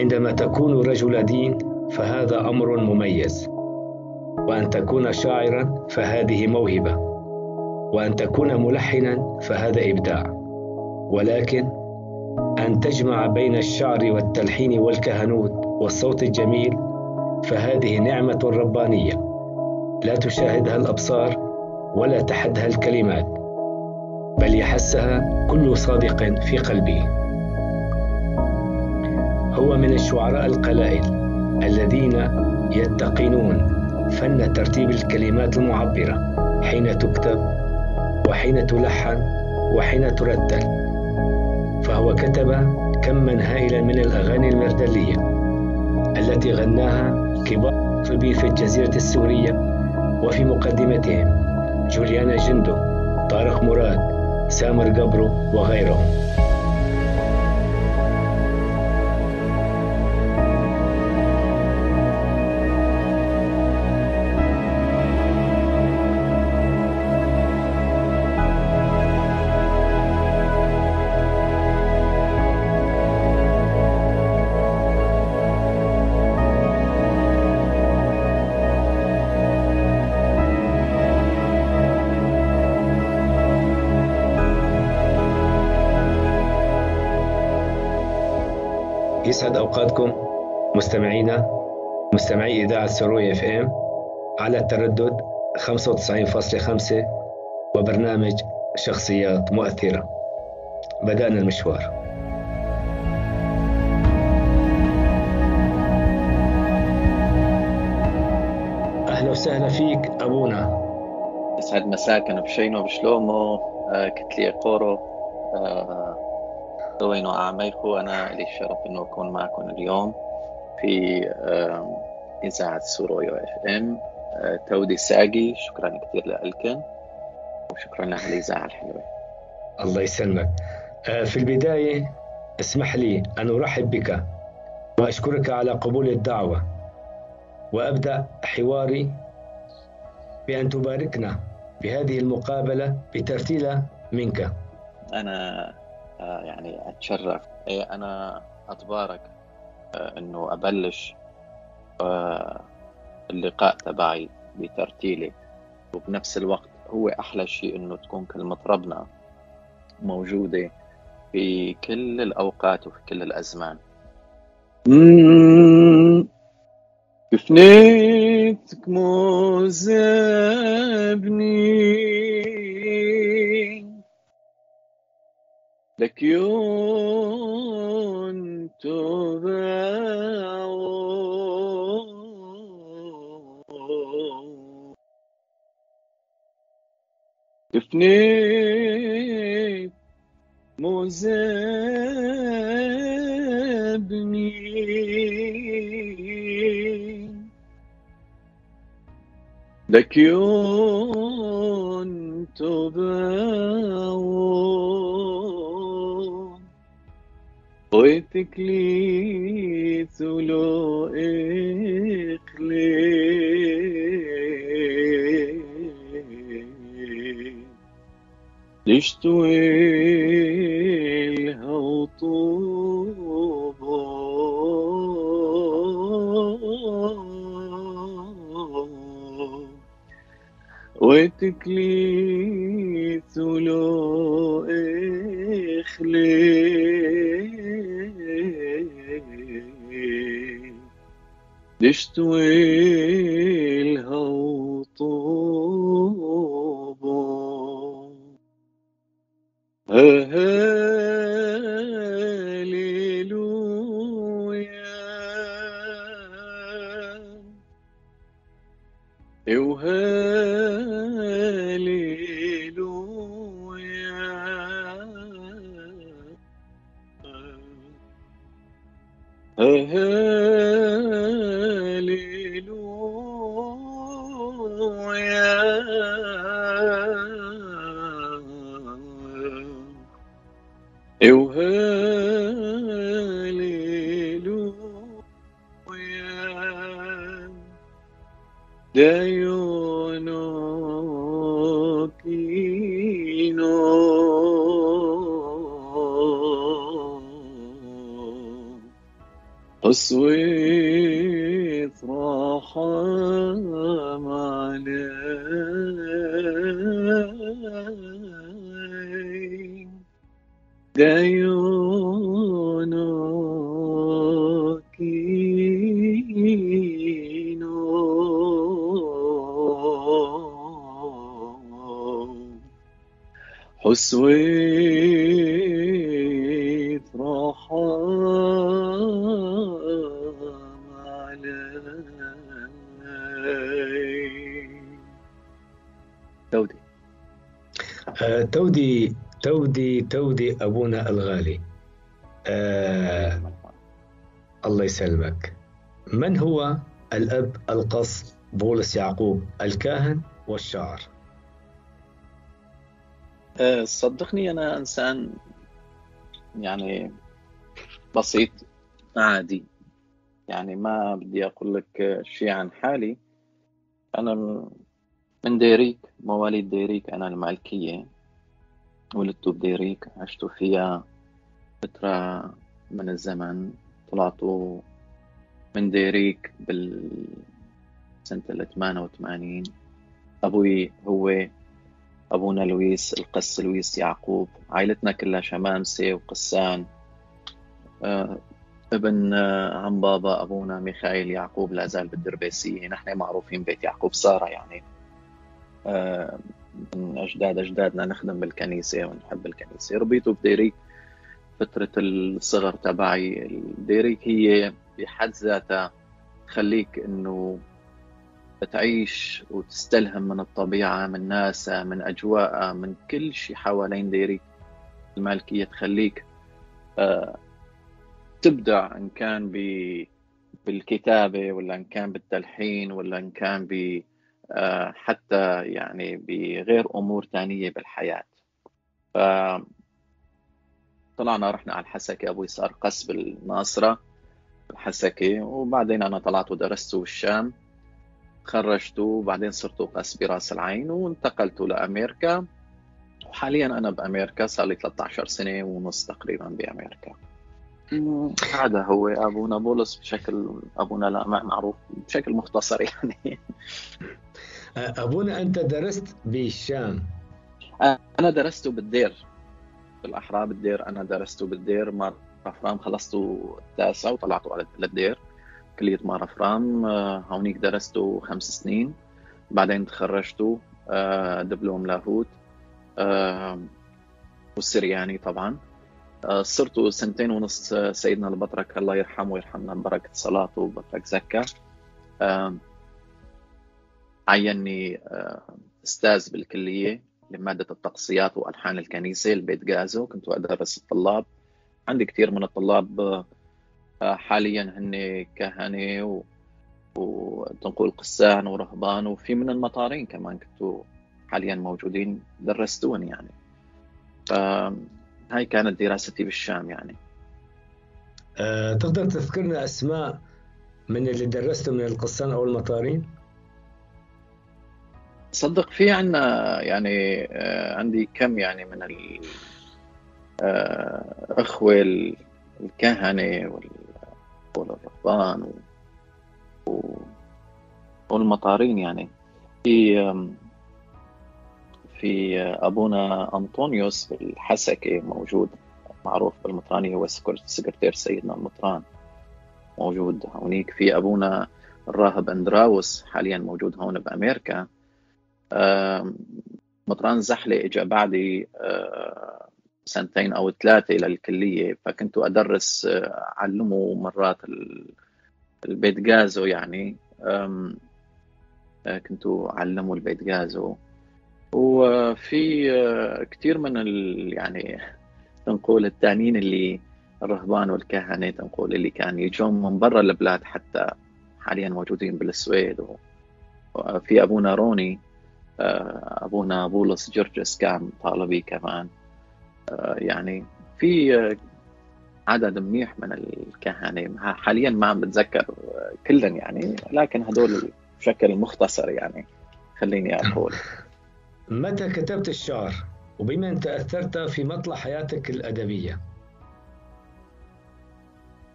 عندما تكون رجل دين فهذا أمر مميز. وأن تكون شاعرا فهذه موهبة. وأن تكون ملحنا فهذا إبداع. ولكن أن تجمع بين الشعر والتلحين والكهنوت والصوت الجميل فهذه نعمة ربانية. لا تشاهدها الأبصار ولا تحدها الكلمات. بل يحسها كل صادق في قلبه. هو من الشعراء القلائل الذين يتقنون فن ترتيب الكلمات المعبرة حين تكتب وحين تلحن وحين ترتل. فهو كتب كما هائلا من الأغاني المردلية التي غناها كبار المطربين في الجزيرة السورية وفي مقدمتهم جوليانا جندو طارق مراد سامر قبرو وغيرهم. يسعد أوقاتكم مستمعينا مستمعي إذاعة سروية إف إم على التردد 95.5 وبرنامج شخصيات مؤثرة. بدأنا المشوار. أهلا وسهلا فيك أبونا. يسعد مساك أنا بشينو بشلومو؟ آه، كتلي قورو. آه، حدينو أعميكو أنا لي الشرف أنه أكون معكم اليوم في إذاعة سورويو FM. آه، تودي ساكي. شكرا كثير لألكن. وشكرا لها الإذاعة الحلوة. الله يسلمك. آه، في البداية اسمح لي أن أرحب بك وأشكرك على قبول الدعوة. وأبدأ حواري بأن تباركنا بهذه المقابلة بترتيلة منك. أنا يعني أتشرف. إيه، أنا أتبارك آه، أنه أبلش آه، اللقاء تبعي بترتيلي. وبنفس الوقت هو أحلى شيء أنه تكون كلمة ربنا موجودة في كل الأوقات وفي كل الأزمان. بفنيتك موزبني؟ لك يون تباعو بفنيت موزبني لك يون تباعو ويتك لي ثلو إقلي ليش تويلها وطوبة وتكلي ثلو إخلي ليش تويلها وطوبة. Eu حسويت رحم علي دودي آه، تودي تودي تودي أبونا الغالي. آه الله يسلمك. من هو الأب القص بولس يعقوب الكاهن والشاعر؟ صدقني أنا إنسان يعني بسيط. عادي. يعني ما بدي أقول لك شيء عن حالي. أنا من ديريك مواليد ديريك أنا المالكية. ولدت بديريك عشت فيها فترة من الزمن. طلعت من ديريك بال سنة ال 88 أبوي هو أبونا لويس القس لويس يعقوب عائلتنا كلها شمامسة وقسان آه، ابن آه، عم بابا أبونا ميخائيل يعقوب لا زال بالدربيسية. نحن معروفين بيت يعقوب سارة يعني آه، من أجداد أجدادنا نخدم بالكنيسة ونحب الكنيسة. ربيت بديريك فترة الصغر تبعي. ديريك هي بحد ذاتها تخليك إنه تعيش وتستلهم من الطبيعة من ناسها من أجواءها من كل شيء حوالين ديريك المالكية تخليك آه، تبدع إن كان بالكتابة ولا إن كان بالتلحين ولا إن كان ب آه، حتى يعني بغير أمور ثانية بالحياة. ف طلعنا رحنا على الحسكة أبوي صار قس بالناصره الحسكة وبعدين أنا طلعت ودرست بالشام تخرجت وبعدين صرت قس براس العين وانتقلت لأمريكا. وحاليا أنا بأمريكا صار لي 13 سنة ونص تقريبا بأمريكا. هذا هو ابونا بولس بشكل ابونا لا معروف بشكل مختصر يعني. أبونا أنت درست بالشام أنا درست بالدير بالأحرى بالدير. أنا درست بالدير مار فرام خلصت التاسع وطلعت على الدير كلية مار فرام آه، هونيك درست خمس سنين بعدين تخرجت آه، دبلوم لاهوت آه، والسرياني طبعا. صرت سنتين ونص سيدنا البطرك الله يرحمه ويرحمنا ببركة صلاته البطرك زكا عيني أستاذ بالكلية لمادة التقصيات وألحان الكنيسة البيت جازو كنت أدرس الطلاب. عندي كثير من الطلاب حاليا هن كهنه و... وتنقول قسان ورهبان وفي من المطارين كمان كنتوا حاليا موجودين درستون يعني فهاي كانت دراستي بالشام يعني أه، تقدر تذكرنا أسماء من اللي درستوا من القسان أو المطارين؟ صدق في عنا يعني آه، عندي كم يعني من الأخوة آه، الكهنة والرهبان والمطارين يعني. في في أبونا أنطونيوس في الحسكة موجود معروف بالمطراني هو سكرتير سيدنا المطران موجود هونيك في أبونا الراهب أندراوس حاليا موجود هون بأمريكا. مطران زحلة اجى بعدي سنتين أو ثلاثة للكليه فكنت أدرس علمه مرات البيت جازو يعني. كنت علمه البيت جازو. وفي كثير من ال يعني تنقول الثانيين اللي الرهبان والكهنة تنقول اللي كان يجون من برا البلاد حتى حاليا موجودين بالسويد. وفي أبونا روني آه، أبونا بولس جرجس كان طالبي كمان. آه، يعني في عدد منيح من الكهنة. حاليا ما عم بتذكر كلهم يعني لكن هدول بشكل مختصر يعني خليني أقول. متى كتبت الشعر وبمن تاثرت في مطلع حياتك الأدبية؟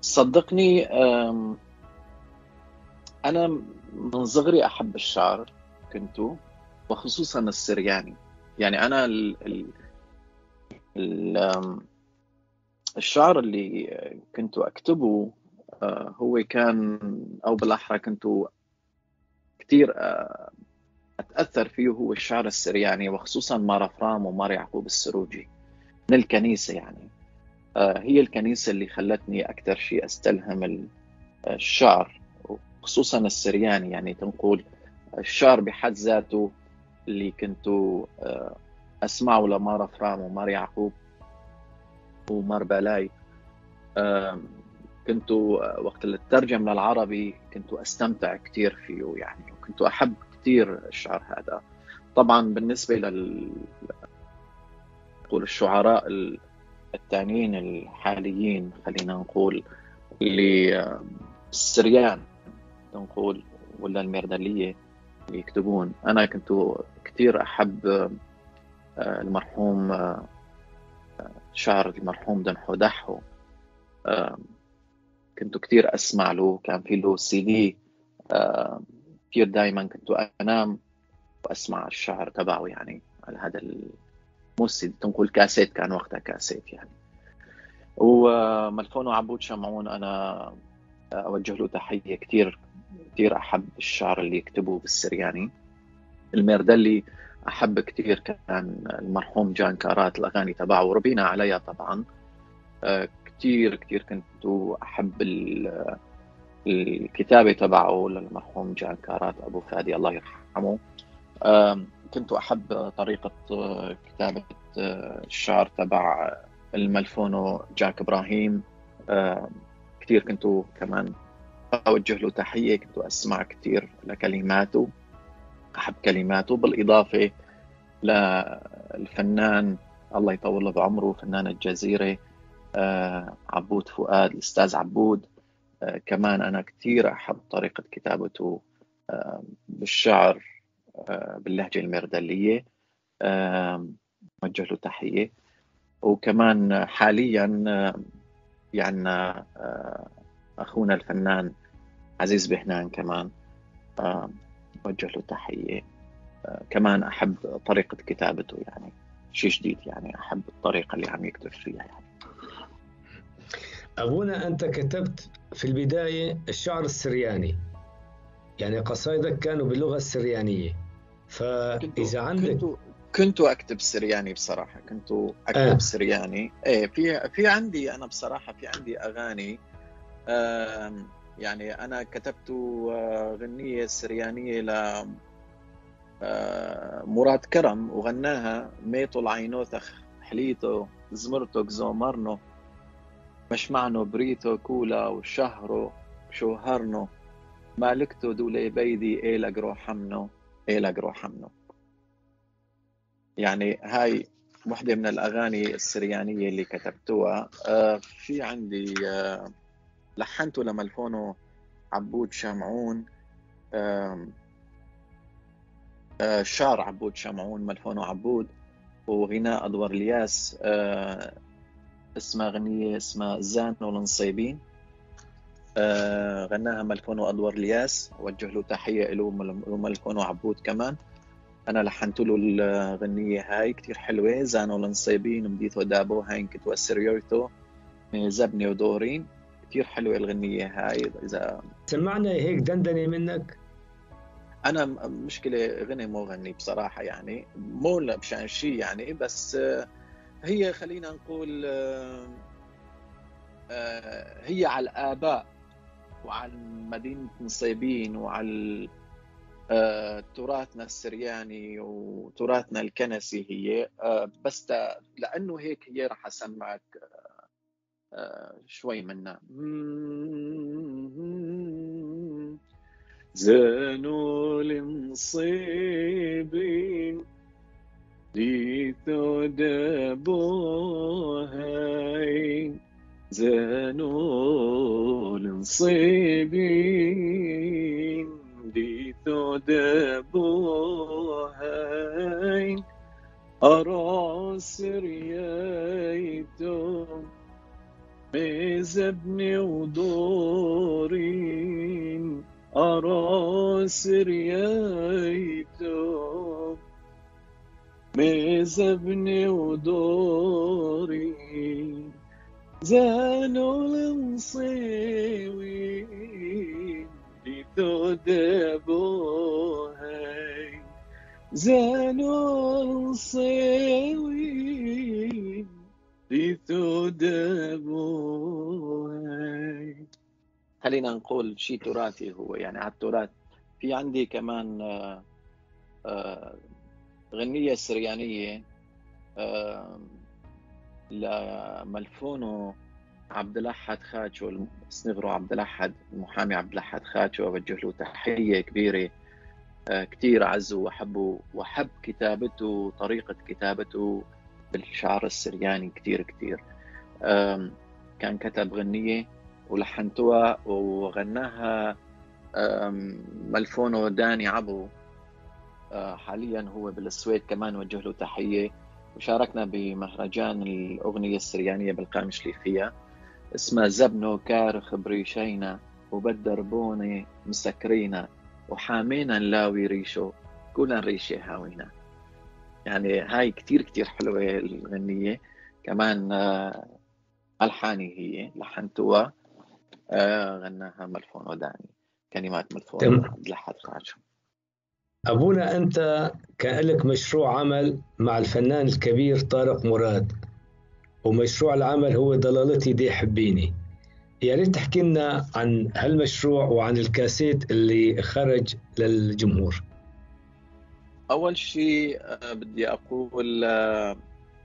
صدقني أنا من صغري أحب الشعر كنت وخصوصا السرياني. يعني ال الشعر اللي كنت أكتبه آه، هو كان أو بالأحرى كنت كثير آه، أتأثر فيه هو الشعر السرياني وخصوصا مار فرام ومار يعقوب السروجي من الكنيسة يعني. آه، هي الكنيسة اللي خلتني أكثر شيء أستلهم الشعر خصوصا السرياني يعني تنقول الشعر بحد ذاته اللي كنت أسمعه لمار فرام ومار يعقوب ومار بالاي كنت وقت اللي ترجم للعربي كنت أستمتع كثير فيه يعني وكنت أحب كثير الشعر هذا. طبعا بالنسبة لل نقول الشعراء الثانيين الحاليين خلينا نقول اللي السريان نقول ولا الميردالية اللي يكتبون. أنا كنت كثير آه، المرحوم آه، شعر المرحوم دنحو دحو. كنت كثير أسمع له كان في له سي دي كثير دائما كنت أنام وأسمع الشعر تبعه يعني على هذا مو سي دي تنقول كاسيت كان وقتها كاسيت يعني. وملفونو عبود شمعون أنا أوجه له تحية كثير كثير أحب الشعر اللي يكتبه بالسرياني. الميردلي أحب كثير كان المرحوم جان كارات الأغاني تبعه وربينا عليها طبعا. آه، كثير كثير كنت أحب الكتابة تبعه للمرحوم جان كارات أبو فادي الله يرحمه. كنت أحب طريقة كتابة آه، الشعر تبع الملفونو جاك إبراهيم. كثير كنت كمان أوجه له تحية كنت أسمع كثير لكلماته. أحب كلماته بالإضافة للفنان الله يطول له بعمره فنان الجزيرة آه، عبود فؤاد الأستاذ عبود. آه، كمان أنا كثير أحب طريقة كتابته آه، بالشعر باللهجة المردلية وجه له تحية. وكمان حاليا يعني أخونا الفنان عزيز بهنان كمان وجه له تحية. كمان أحب طريقة كتابته يعني شيء جديد يعني أحب الطريقة اللي عم يكتب فيها يعني. أبونا أنت كتبت في البداية الشعر السرياني. يعني قصائدك كانوا باللغة السريانية. فإذا عندك كنت كنت أكتب سرياني بصراحة. كنت أكتب آه. سرياني. إيه في في عندي أنا بصراحة في عندي أغاني يعني أنا كتبت آه، غنية سريانية ل آه، مراد كرم وغناها ميتو العينوثخ حليتو زمرتو زومرنو مش معنو بريتو كولا وشهرو شوهرنو مالكتو دولي بيدي إيلا روحمنو إيلا روحمنو يعني هاي وحدة من الأغاني السريانية اللي كتبتوها. آه في عندي لحنته لملفونه عبود شمعون آه شعر عبود شمعون ملفونه عبود وغناء أدوار الياس اسمها غنية اسمها زان والنصيبين آه غناها ملفونه أدوار الياس. وجه له تحية له وملفونه عبود كمان. أنا لحنت له الغنية هاي كتير حلوة زانو لنصيبين مديتو دابو هاي كتو سريورتو زبني ودورين. كتير حلوة الغنية هاي إذا سمعنا هيك دندنة منك؟ أنا مشكلة غني مو غني بصراحة يعني مو مشان شيء يعني بس هي خلينا نقول هي على الآباء وعلى مدينة نصيبين وعلى آه، تراثنا السرياني وتراثنا الكنسي هي آه، بس لأنه هيك هي راح أسمعك آه، شوي منها زانو المصيبين ديثو دابوهين زانو المصيبين ديثو دبوهين أراس ريايتو ميزبني ودورين أراس ريايتو ميزبني ودورين زانوا المصيوين لتدبوهي زانوا الصيوين لتدبوهي خلينا نقول شيء تراثي هو يعني على التراث. في عندي كمان آه، آه، غنية سريانية آه، لملفونو عبد الاحد خاتشو صغره عبد الاحد المحامي عبد الاحد خاتشو أوجه له تحية كبيرة آه، كثير عزه وحبه وحب كتابته وطريقه كتابته بالشعر السرياني كثير كثير كان كتب غنية. ولحنتوها وغناها ملفونو داني عبو. آه، حاليا هو بالسويد كمان وجه له تحية. وشاركنا بمهرجان الأغنية السريانية بالقامشلي فيها اسمها زبنو كارخ بريشينا وبدربوني مسكرينا وحامينا نلاوي ريشو. كلنا ريشي هاوينا. يعني هاي كتير كتير حلوة الغنية. كمان آه، ألحاني هي لحنتوها. آه، غناها ملفون وداني كلمات ملفون عبد الأحد قاعشو أبونا أنت كان لك مشروع عمل مع الفنان الكبير طارق مراد. ومشروع العمل هو ضلالتي دي حبيني. يا ريت تحكي لنا عن هالمشروع وعن الكاسيت اللي خرج للجمهور. أول شيء آه، بدي أقول آه،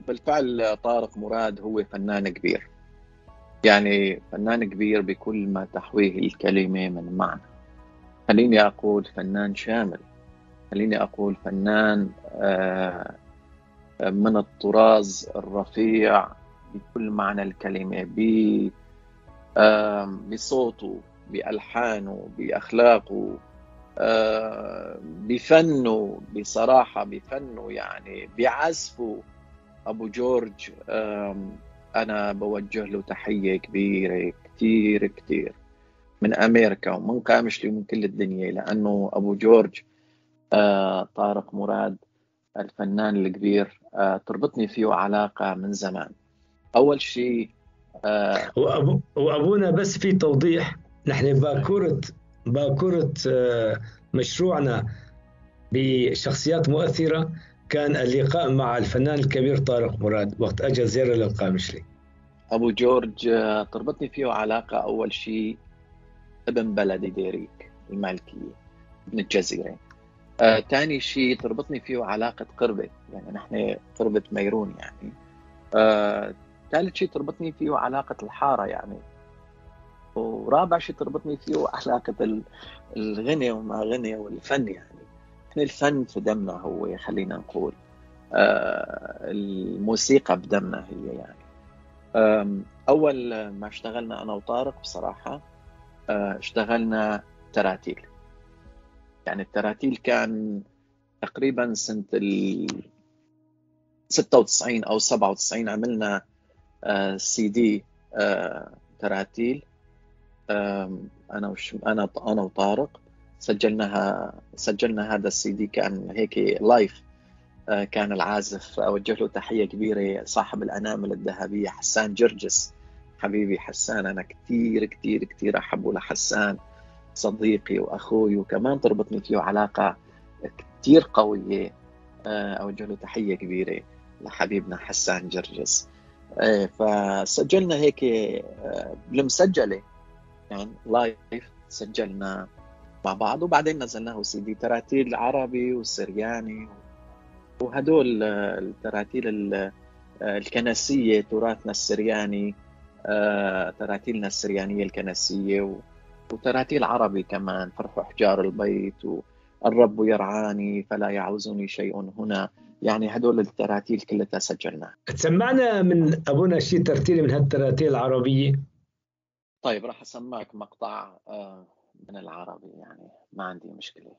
بالفعل طارق مراد هو فنان كبير. يعني فنان كبير بكل ما تحويه الكلمة من معنى. خليني أقول فنان شامل. خليني أقول فنان آه، من الطراز الرفيع بكل معنى الكلمة بصوته بألحانه بأخلاقه بفنه بصراحة بفنه يعني بعزفه. أبو جورج أنا بوجه له تحية كبيرة كتير كتير من أمريكا ومن قامشلي ومن كل الدنيا لأنه أبو جورج آه، طارق مراد الفنان الكبير آه، تربطني فيه علاقة من زمان. أول شيء آه، وأبو وأبونا بس في توضيح نحن باكورة باكورة مشروعنا بشخصيات مؤثرة. كان اللقاء مع الفنان الكبير طارق مراد. وقت أجى زيارة للقامشلي أبو جورج تربطني فيه علاقة أول شيء ابن بلدي ديريك المالكية من الجزيرة. آه شيء تربطني فيه علاقة قربة يعني نحن قربة ميرون يعني. آه ثالث شيء تربطني فيه علاقة الحارة يعني. ورابع شيء تربطني فيه علاقة الغنى وما غنى والفن يعني. إحنا الفن في دمنا هو خلينا نقول. آه الموسيقى بدمنا هي يعني. أول ما اشتغلنا أنا وطارق بصراحة آه اشتغلنا تراتيل. يعني التراتيل كان تقريبا سنة ال 96 أو 97 عملنا سي دي تراتيل. أنا و ش أنا أنا وطارق. سجلناها سجلنا هذا السي دي كان هيك live آه، كان العازف. أوجه له تحية كبيرة صاحب الانامل الذهبية حسان جرجس. حبيبي حسان أنا كثير كثير كثير أحبه لحسان صديقي وأخوي وكمان تربطني فيه علاقة كثير قوية. آه، أوجه له تحية كبيرة لحبيبنا حسان جرجس. آه، فسجلنا هيك بالمسجله يعني live سجلنا مع بعض وبعدين نزلناه سي دي تراتيل عربي وسرياني. وهدول التراتيل الكنسية تراثنا السرياني تراتيلنا السريانية الكنسية وتراتيل عربي كمان فرح حجار البيت والرب يرعاني فلا يعوزني شيء هنا. يعني هدول التراتيل كلها سجلناها. تسمعنا من أبونا شيء ترتيل من هالتراتيل العربية؟ طيب راح أسمعك مقطع آه، من العربي يعني ما عندي مشكلة.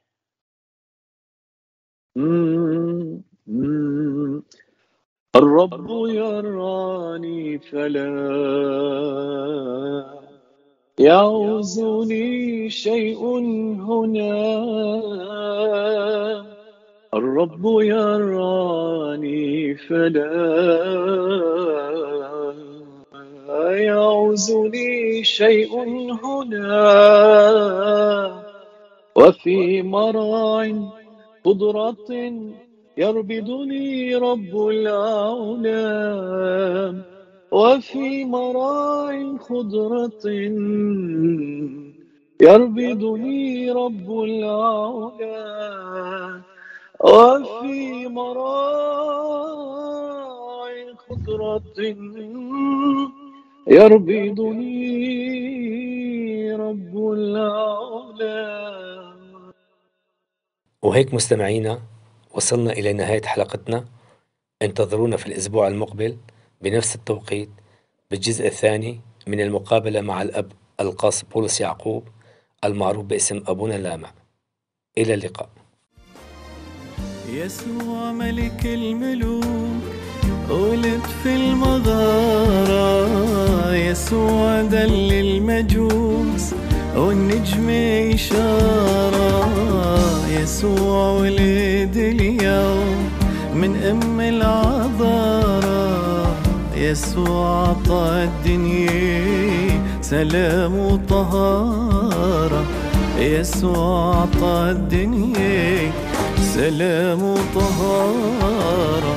الرب يراني فلا يعوزني شيء هنا. الرب يراني فلا يعوزني شيء هنا. وفي مراع قدرة يربدني رب العالم وفي مراع خضرة يربدني رب العالم وفي مراع خضرة يربدني رب العالم وهيك مستمعينا وصلنا إلى نهاية حلقتنا. انتظرونا في الأسبوع المقبل بنفس التوقيت بالجزء الثاني من المقابلة مع الأب القاص بولس يعقوب المعروف باسم أبونا لامع إلى اللقاء. يسوع ملك الملوك ولد في المغارة يسوع دل المجوس والنجم إشارة. يسوع ولد اليوم من أم العذارى. يسوع عطى الدنيا سلام وطهارة. يسوع عطى الدنيا سلام وطهارة.